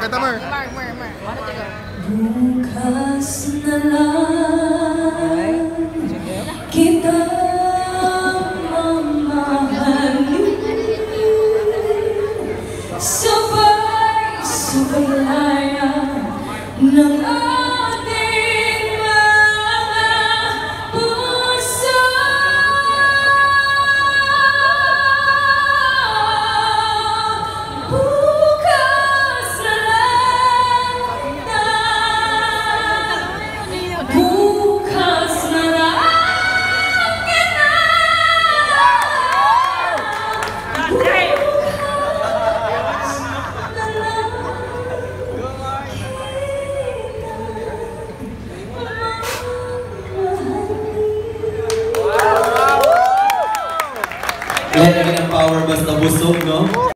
kata kita mamahalin Sabay-sabay laya Lalagyan ng power bus na busog, no?